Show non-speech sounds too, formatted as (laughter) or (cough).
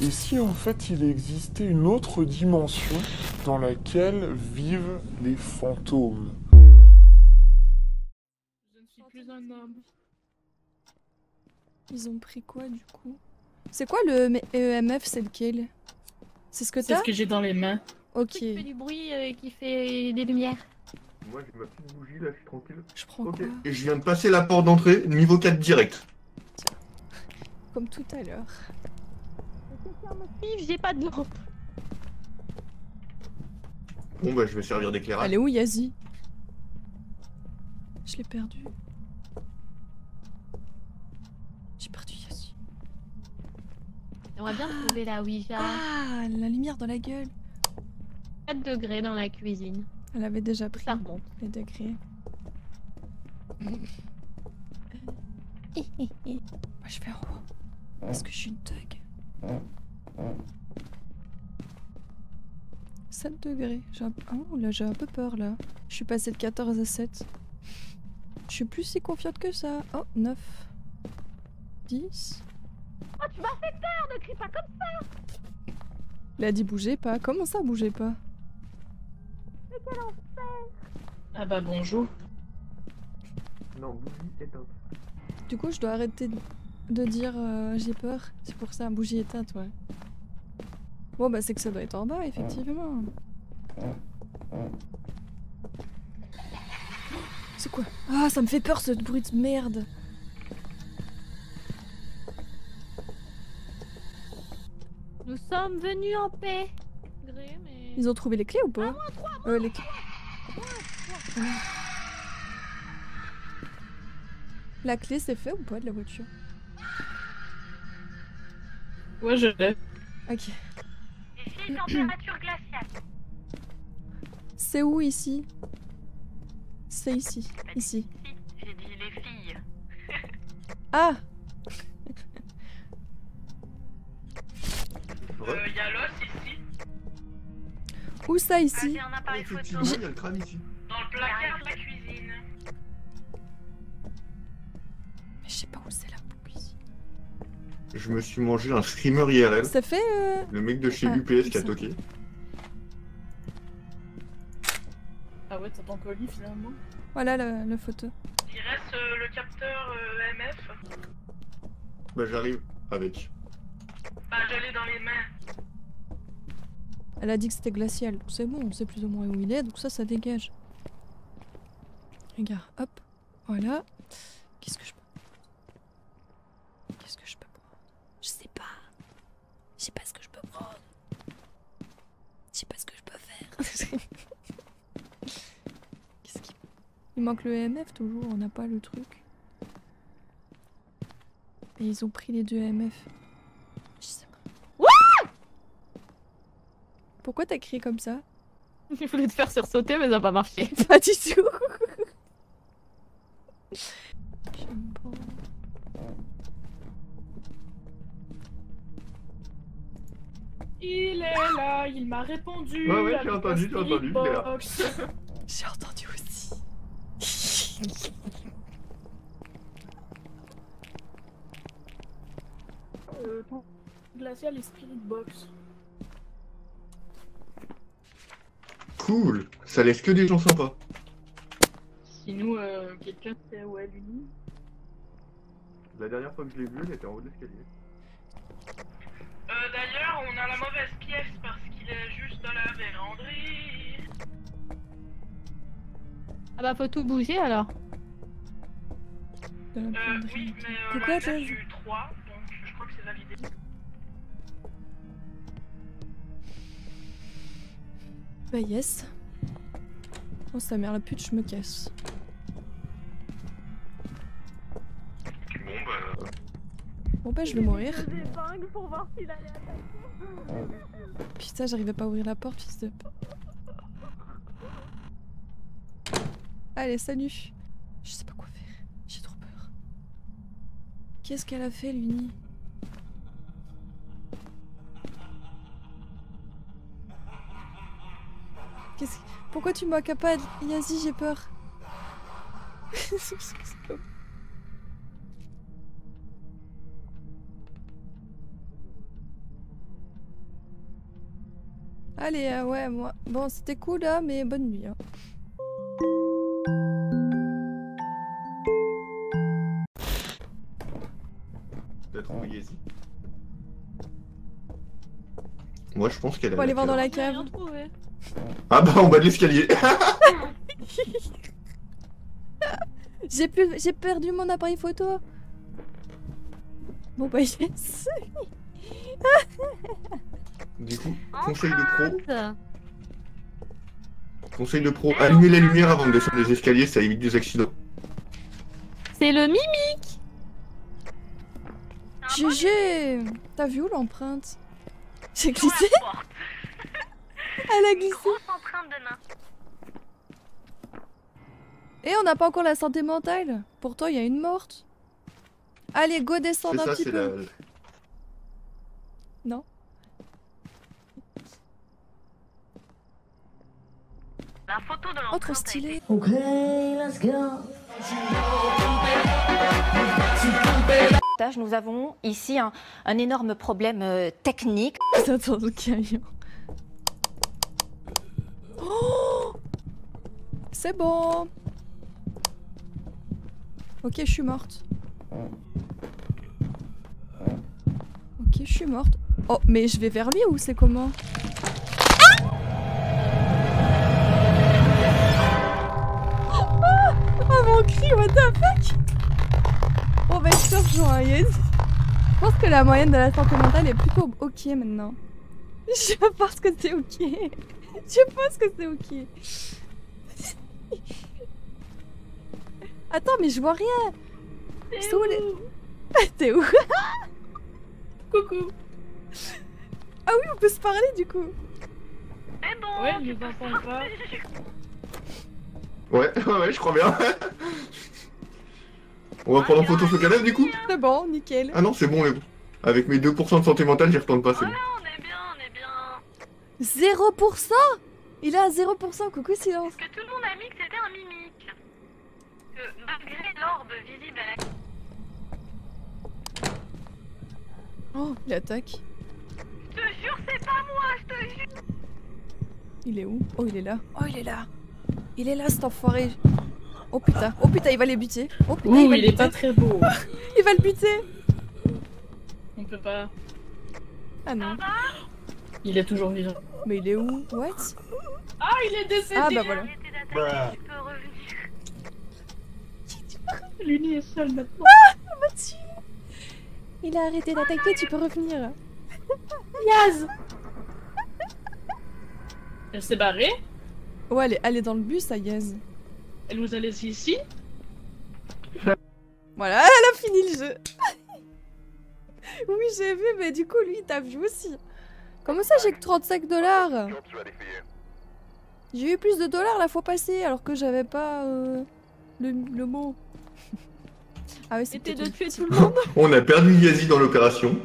Et si en fait il existait une autre dimension dans laquelle vivent les fantômes? Je ne suis plus un homme. Ils ont pris quoi du coup? C'est quoi le EMF C'est lequel? C'est ce que C'est t'as? ce que j'ai dans les mains. Ok. Qui fait du bruit euh, qui fait des lumières. Moi j'ai ma petite bougie là, je suis tranquille. Je prends Ok. quoi? Et je viens de passer la porte d'entrée, niveau 4 direct. Comme tout à l'heure. Yves, j'ai pas de lampe. Bon bah je vais servir d'éclairage. Elle est où Yazi Je l'ai perdu. J'ai perdu Yazi. J'aimerais bien trouver la Ouija. Ah, la lumière dans la gueule. 4 degrés dans la cuisine. Elle avait déjà pris Ça remonte. les degrés. (laughs) Moi je vais en haut. Parce que je suis une thug. 7 degrés. J'ai un... Oh là j'ai un peu peur là. Je suis passée de 14 à 7. Je suis plus si confiante que ça. Oh, 9. 10. Oh, tu m'as fait peur, ne crie pas comme ça Il a dit bougez pas. Comment ça bougez pas? Ah bah bonjour. Non, bougie éteinte. Du coup, je dois arrêter de- de dire euh, j'ai peur. C'est pour ça, bougie éteinte, ouais. Bon, bah, c'est que ça doit être en bas, effectivement. C'est quoi? Ah, ça me fait peur ce bruit de merde. Nous sommes venus en paix. Ils ont trouvé les clés ou pas? Euh, les clés. La clé, c'est fait ou pas de la voiture? Ouais, je l'ai. Ok. Ici, température glaciale. C'est où ici? C'est ici. Ici. J'ai dit les filles. (laughs) Ah Euh, y a l'os ici, Où ça ici? un appareil Effectivement, il y a le crâne ici. dans le placard de la cuisine. Mais je sais pas où c'est ici. Je me suis mangé un streamer IRL. Ça fait. euh, Le mec de chez Ah, UPS qui a toqué. Ah ouais, t'as ton colis finalement. Voilà la, la photo. Il reste euh, le capteur euh, MF. Bah j'arrive avec. Bah, je l'ai dans les mains. Elle a dit que c'était glacial. C'est bon, on sait plus ou moins où il est, donc ça, ça dégage. Regarde, hop, voilà. Qu'est-ce que je peux. Qu'est-ce que je peux prendre Je sais pas. Je sais pas ce que je peux prendre. Je sais pas ce que je peux faire. Qu'est-ce qu'il. Il manque le EMF toujours, on n'a pas le truc. Et ils ont pris les deux EMF. Je sais pas. Pourquoi t'as crié comme ça? (laughs) Je voulais te faire sursauter, mais ça n'a pas marché. (laughs) Pas du tout. (laughs) J'aime pas. Il est là, il m'a répondu. Ouais, ouais, j'ai entendu, j'ai entendu. J'ai entendu aussi. Euh, glacial et spirit box. Cool Ça laisse que des gens sympas. Sinon, euh, quelqu'un sait où est? L'uni La dernière fois que je l'ai vu, elle était en haut de l'escalier. Euh, d'ailleurs, on a la mauvaise pièce parce qu'il est juste Ah bah, faut tout bouger alors. Euh, oui, mais euh, là, quoi, ça eu 3, donc je crois que c'est validé. Bah yes. Oh sa mère la pute, je me casse. Bon bah... Bon bah je vais mourir. pour voir. Putain, j'arrivais pas à ouvrir la porte, fils de... Allez, salut. Je sais pas quoi faire. J'ai trop peur. Qu'est-ce qu'elle a fait, l'Uni? Qu'est-ce... Pourquoi tu m'accapares Yazi, j'ai peur. (laughs) Allez, euh, ouais, moi. Bon, c'était cool là, mais bonne nuit. hein. T'as trouvé Yazi Moi, je pense qu'elle Faut a. aller voir dans la J'ai cave. Ah bah, en bas de l'escalier. (laughs) J'ai plus, j'ai perdu mon appareil photo. Bon bah (laughs) yes. du coup, conseil de pro. Conseil de pro. Allumez la lumière avant de descendre les escaliers, ça évite des accidents. C'est le mimi. GG. T'as vu où l'empreinte J'ai glissé. Elle a glissé. Grosse empreinte de nain. Et on n'a pas encore la santé mentale. Pourtant, il y a une morte. Allez, go descendre un petit peu. la. Non. La photo de Oh, trop stylé. Ok, let's go. Nous avons ici un, un énorme problème euh, technique. (laughs) Attends, le camion. Oh C'est bon. Ok, je suis morte. Ok, je suis morte. Oh, mais je vais vers lui ou c'est comment? Oh what the fuck? Oh bah je te rejoins, yes. Je pense que la moyenne de la santé mentale est plutôt ok maintenant. (laughs) Je pense que c'est ok. (laughs) Je pense que c'est ok. Attends, mais je vois rien. C'est où? Les... (laughs) T'es où? Coucou. Ah oui, on peut se parler du coup. C'est bon. Ouais, entendons sortir. pas. Ouais, (laughs) ouais, ouais, je crois bien. On va prendre en photo ce cadavre du coup C'est bon, nickel. Ah non, c'est bon, mais bon. Avec mes 2% de santé mentale, j'y retourne pas, c'est bon. On est bien, on est bien. 0% Il est à 0%, coucou silence. Parce que tout le monde a mis que c'était un mimique. Que malgré l'orbe visible à la... Oh, il attaque. Je te jure, c'est pas moi, je te jure. Il est où? Oh, il est là. Oh, il est là. Il est là, cet enfoiré. Oh putain, oh putain, il va les buter. Oh putain, il va il le est buter. pas très beau. (laughs) Il va le buter. On peut pas. Ah non. Il est toujours vivant. Mais il est où? What? Ah, il est décédé. Ah bah voilà. Tu peux revenir. L'uni est seul maintenant. Il a arrêté d'attaquer, tu peux revenir. (laughs) Elle s'est barrée. Ouais, elle est, elle est dans le bus, ça Yaz. Elle nous a laissé ici? Voilà, (laughs) elle a fini le jeu. (laughs) oui, j'ai vu, mais du coup, lui, t'as vu aussi. Comment ça, j'ai que 35 dollars? J'ai eu plus de dollars la fois passée, alors que j'avais pas euh, le, le mot. (laughs) ah oui, C'était c'était de tuer tout le monde. On a perdu Yazi dans l'opération.